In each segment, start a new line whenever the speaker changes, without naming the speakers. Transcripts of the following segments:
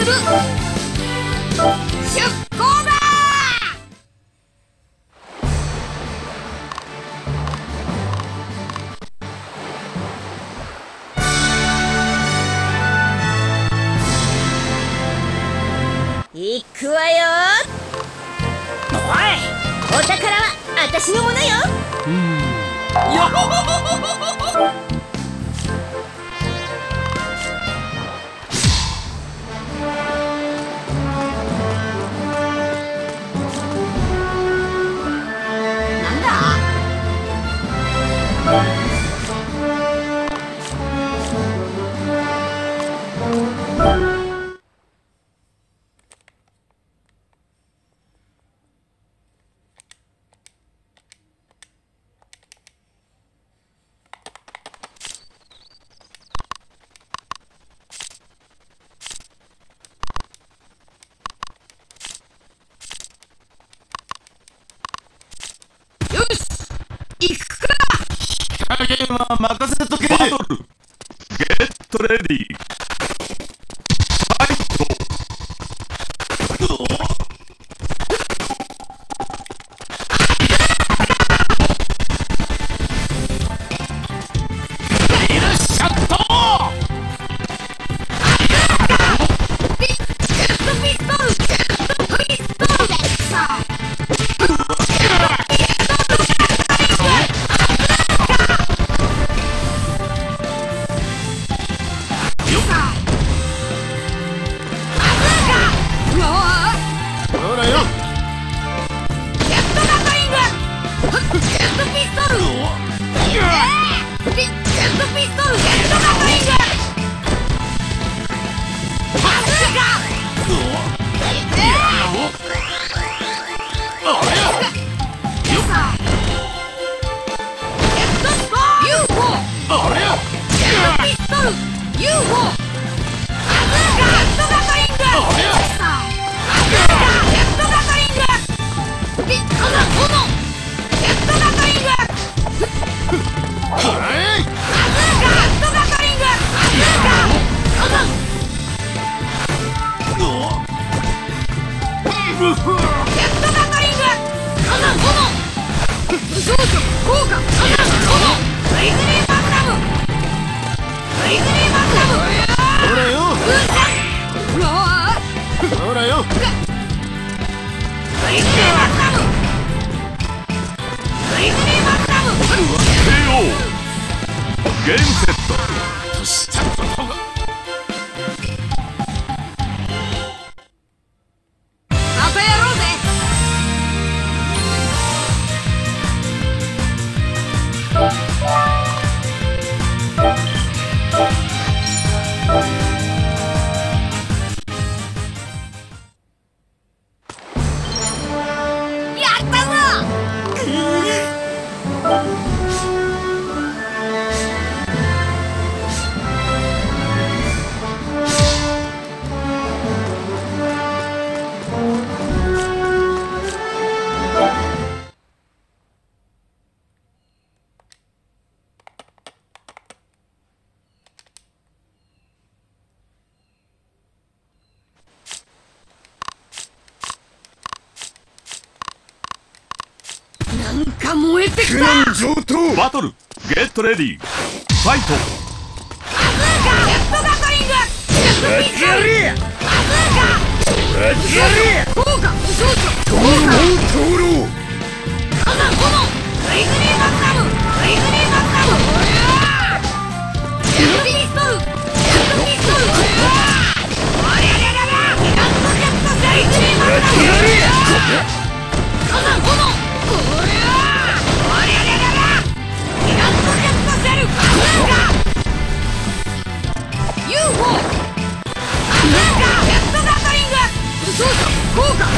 する。出航だ！
行くわよ。おいお宝は私のものよ。
よほほゲ
ームは任せとけ。バトル。ゲットレディ。
ジェットガトリング火山炎無少女効果火山炎フリズリーマグナムフリズリーマグナム
ほらよ
うわー
ほらよ
フリズリーマグナムフリズリーマグナム
ゲームセットとし
燃えてきた
上等バトル。ゲットレディー。ファイト。
バズーカットガトリ。ングットピストルバズーカ
ラジ
効果無少女効果
灯籠
火山炎フリ。ズリーマグナムフリズリーマグナムジェットピストルジェットピストルおりゃりゃりゃりゃギガントジェットフリ。ズリーマグナム効果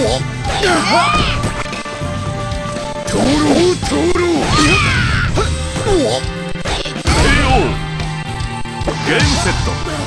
とろうとゲー。ムセット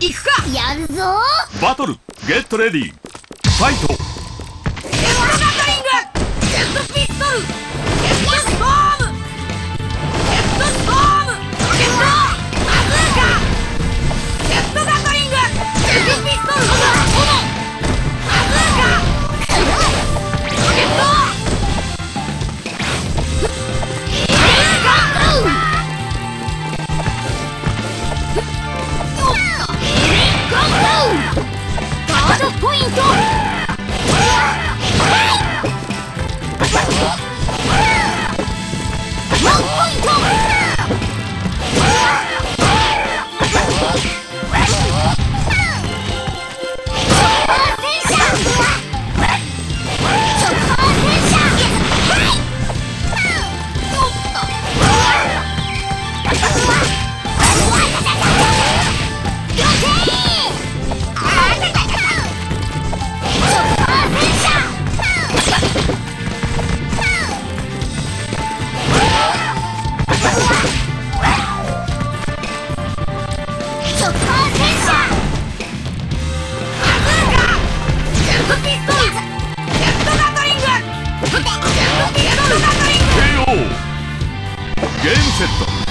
行くか。
やるぞ。
バトル。ゲットレディファイト。
ント
ゲームセット。